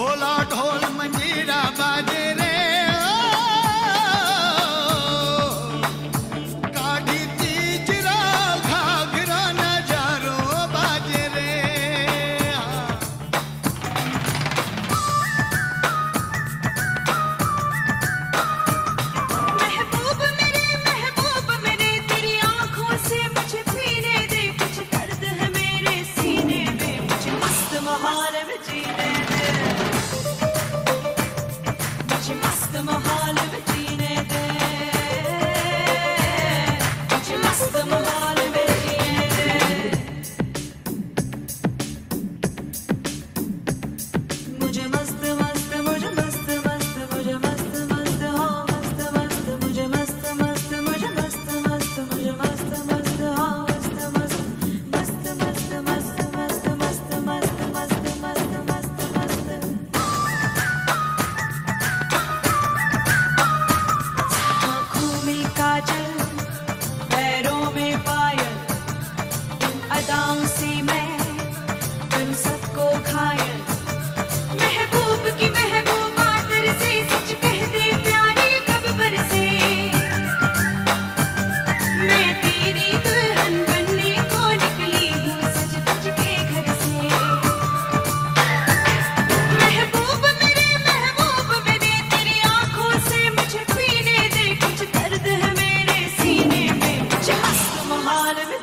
भोला ढोल मंजीरा बाज the mahal of